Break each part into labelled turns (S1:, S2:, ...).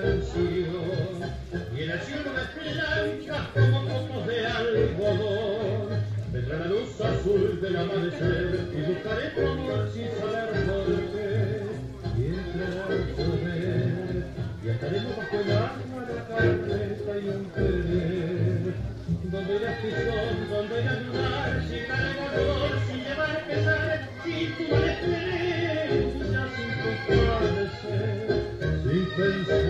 S1: canción. Y en el cielo de blancas como copos de algodón. Vendrá la luz azul del amanecer y buscaré tu amor sin saber qué. Y entrará el poder y estaremos bajo el alma la carreta y un querer. Donde irás tizón, donde irás lunar, sin dar dolor, sin llevar pesar, sin tu malestar, sin compadecer, sin pensar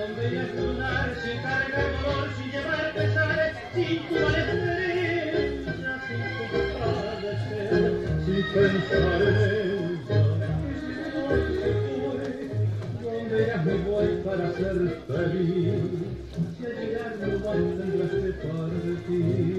S1: donde irás lunar, sin cargar dolor, sin llevar pesares, sin tu malestar, sin compadecer, sin pensar en donde irás me voy para ser feliz, si al llegar no más tendrás que partir.